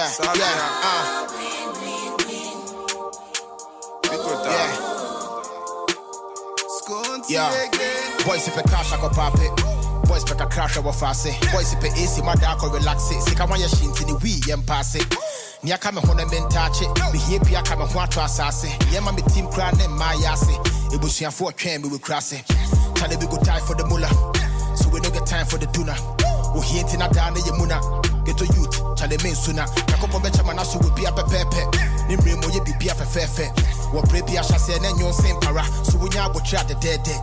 Yeah, Sabe, yeah, uh, yeah. Yeah. Boys if a cash I go pop it. Boys pick a crash over fast. Boys if a AC my dark or relax it. Sika one your shint in the wee and pass it. Nia kame hona men it. Me here pia kame ho ato asase. Yeah ma me team cry ne my yase. Ebusuafo twɛn me we it. Tell we go die for the mullah. So we no get time for the tuna. Oh here tina down the yemuna. Get youth, chale men sooner. Yakopo becha manasu will be a pepepe. Nimre mo ye bibia fefefe. Wo pre bia hyase na nyon sem para. So we nya abotri ade dede.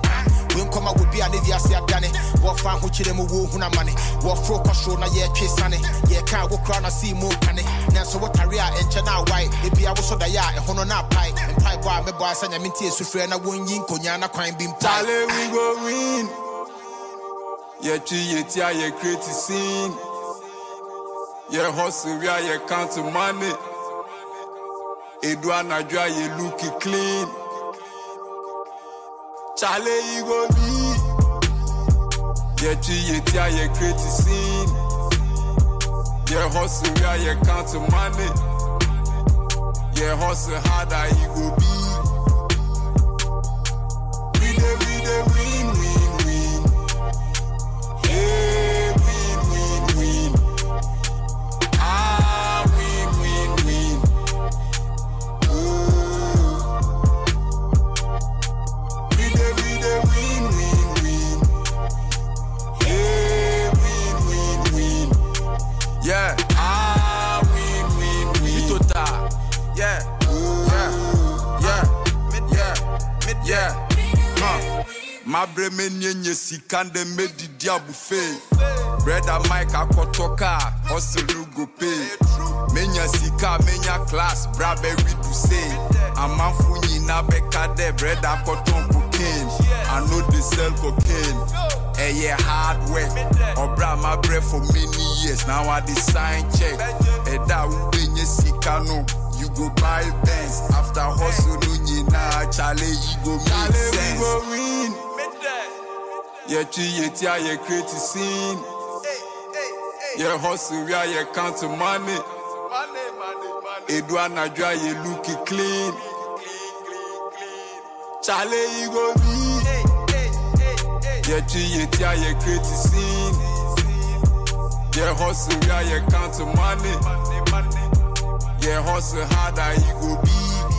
We nkɔma wo bia ne wiase adane. Wo fa ho kyerɛ mu wo hu na mane. Wo fro kɔhro na ye twe sane. Ye ka wo kra na see mu kane. Nanso wo tare a enkyɛ na wai. Ebia wo so da ya ɛho no na pai. Mpai bɔ a mebɔ asa nyame tie sufrɛ na wonyi nkonya na kwan bi win. Yeah, chi, yeah, tia, create a scene. Yeah, hustle, yeah, yeah, count money. Edwa na jwa, yeah, look clean. Charlie, you go be. Yeah, chi, yeah, tia, yeah, create a scene. Yeah, hustle, yeah, yeah, count money. Yeah, hustle harder, you go be. Yeah. Ah oui, oui, oui. Mitota. Yeah. Yeah. Yeah. Yeah. Yeah. Huh. Mabre menye nye sikande medi diabu fe. Breda Mike akotoka, hustle go pay. menya sika menya class bra bɛ wi du se amanfo nyina bɛka dɛ brɛda kɔtɔn cocaine i no dey sell cocaine ɛyɛ eh, hard work ɔbra mabrɛ for many years now i dey sign check ɛda a wobɛnya sika no you go buy Benz after hustle no nyinaa chale you go make sense. win. Yeah, chi, yeah, tia, yeah, create a scene. Yeah, hustle, yeah, yeah, count the money. Na jwa, yeah, look clean. Chale, you go be. Chi, yeah, a scene. Yeah, hustle, yeah, yeah, count money. Yeah, hustle harder, you go be.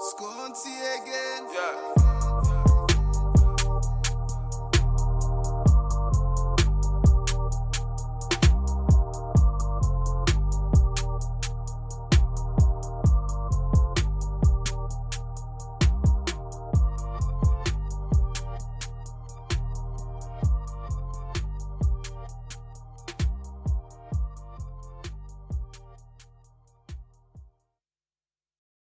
Skunty again. Yeah.